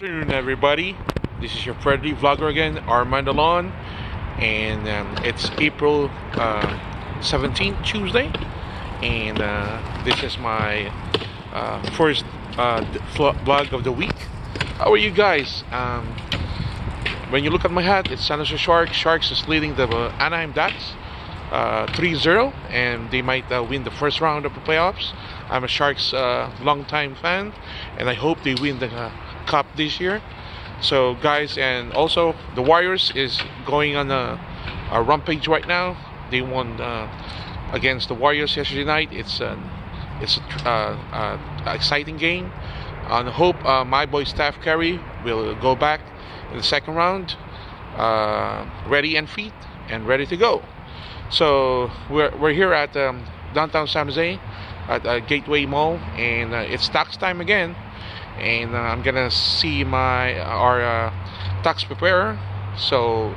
afternoon everybody. This is your friendly vlogger again Armand Alon and um, it's April uh, 17th Tuesday and uh, this is my uh, first uh, vlog of the week. How are you guys? Um, when you look at my hat it's San Jose Sharks. Sharks is leading the uh, Anaheim Ducks 3-0 uh, and they might win the first round of the playoffs. I'm a Sharks long-time fan and I hope they win the Cup this year. So guys, and also the Warriors is going on a, a rampage right now. They won uh, against the Warriors yesterday night. It's a it's a uh, uh, exciting game. And I hope uh, my boy Steph Curry will go back in the second round, uh, ready and fit and ready to go. So we're we're here at um, downtown San Jose at Gateway Mall, and it's tax time again and uh, I'm gonna see my our uh, tax preparer. So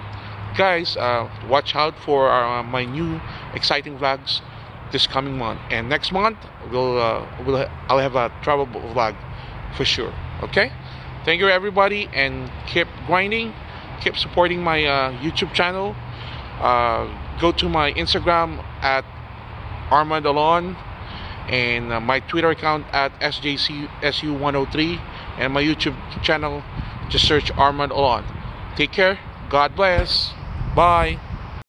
guys uh, watch out for our, uh, my new exciting vlogs this coming month. And next month we'll, uh, we'll I'll have a travel vlog for sure. Okay? Thank you everybody and keep grinding. Keep supporting my uh, YouTube channel. Go to my Instagram at Armand Alon and uh, my Twitter account at SJCSU103 and my YouTube channel just search Armand Alon. Take care. God bless. Bye.